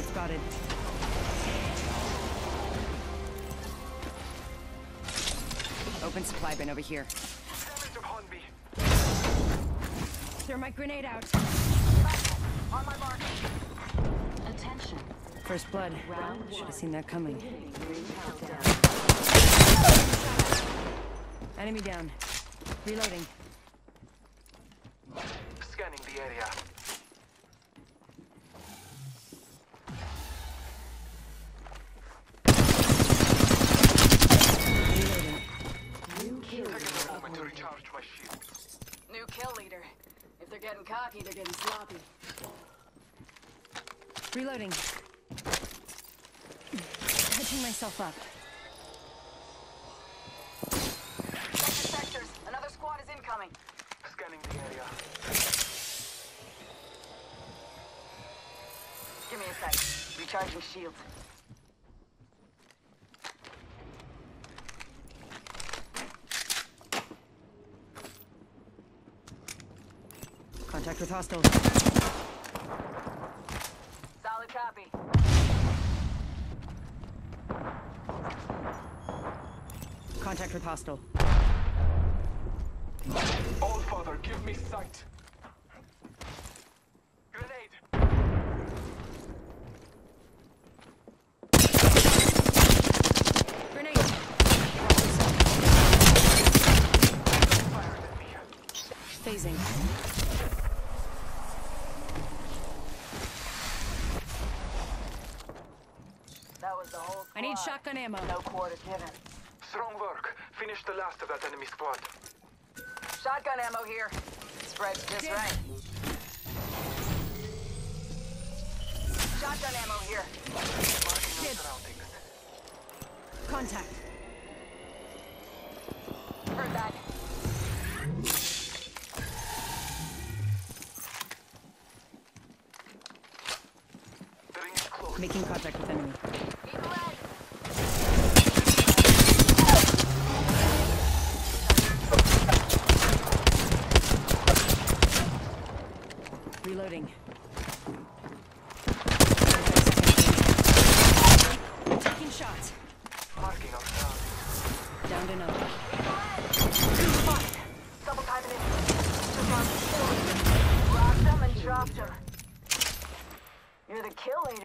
Target spotted. Open supply bin over here. Damage of Hornby. Thermite grenade out. On my mark. Attention. First blood. Round Should one. have seen that coming. Enemy down. Reloading. Scanning the area. Getting cocky, they're getting sloppy. Reloading. Catching myself up. Sectors. Another squad is incoming. Scanning the area. Give me a sec. Recharging shields. Contact with hostiles. Solid copy. Contact with hostile. All father, give me sight. Grenade. Grenade! Fired. Phasing. That was the whole squad. I need shotgun ammo. No quarter given. Strong work. Finish the last of that enemy squad. Shotgun ammo here. Spreads just Damn. right. Shotgun ammo here. Marking our Shit. surroundings. Contact. Heard that. The close. Making contact with enemy. Reloading. Taking shots. Marking on sound. Down to another. You're the kill leader.